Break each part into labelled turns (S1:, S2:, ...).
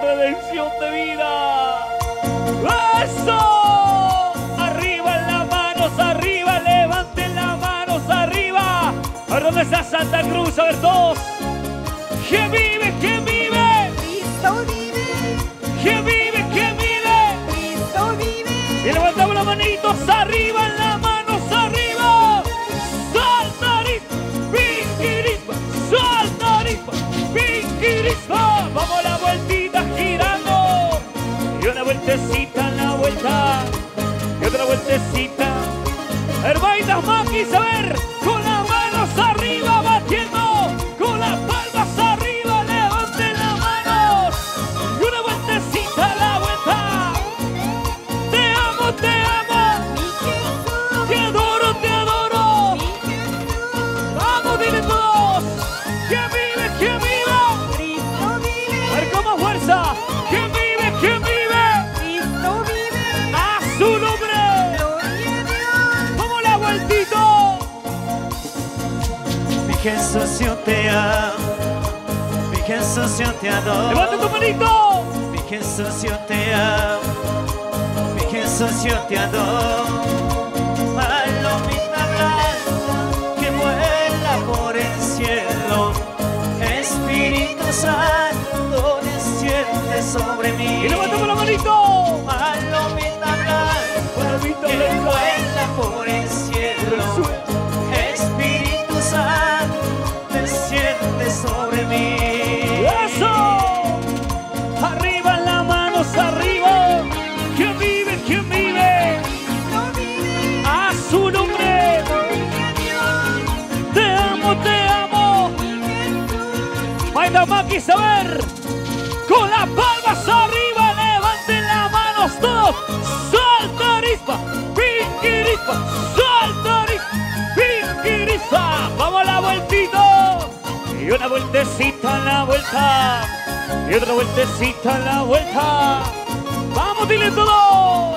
S1: redención de vida. ¡Eso! Arriba en las manos, arriba, levanten las manos, arriba. A dónde está Santa Cruz, a ver todos. Hermanitas maquis, a ver, con las manos arriba, batiendo. Con las palmas arriba, levanten las manos. Y una vueltecita en la vuelta. Te amo, te amo, te adoro, te adoro. Vamos, dile todos. ¿Quién vive? ¿Quién vive?
S2: Jesús yo te amo, mi Jesús yo te Levanta tu adoro,
S1: manito.
S2: mi Jesús yo te amo, mi Jesús yo te adoro. Palomita blanca que vuela por el cielo, Espíritu Santo desciende sobre mí. Y levantamos la
S1: manito. Maki, saber. Con las palmas arriba, levanten las manos todos. Saltarispa, pinquirispa, saltarispa, pinquirispa. Vamos a la vueltito. Y una vueltecita en la vuelta. Y otra vueltecita en la vuelta. Vamos, dile todo.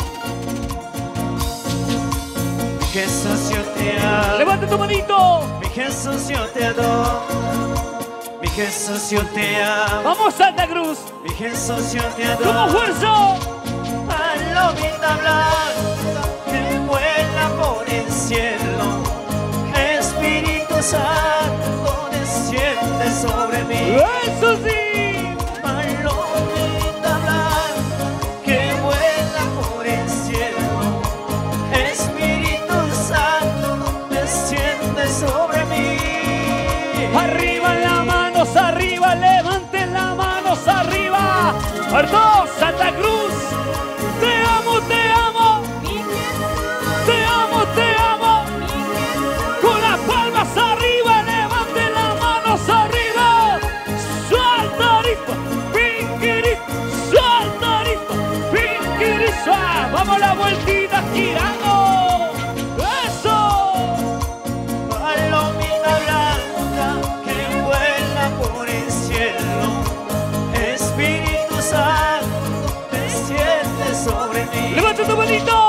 S2: Jesús, yo te amo. Levante
S1: tu manito.
S2: Mi Jesús, yo te adoro. Jesús, yo te amo.
S1: Vamos, Santa Cruz.
S2: Mi Jesús, yo te Como adoro.
S1: fuerza.
S2: Palomita blanca que vuela por el cielo. Espíritu Santo, desciende sobre mí.
S1: Eso sí. Puerto Santa Cruz, te amo, te amo, te amo, te amo, con las palmas arriba, levanten las manos arriba, suelta aripa, pinquiri, suelta aripa, pinquiri, vamos la vueltita girando.
S2: sobre mí. Levanta
S1: tu manito.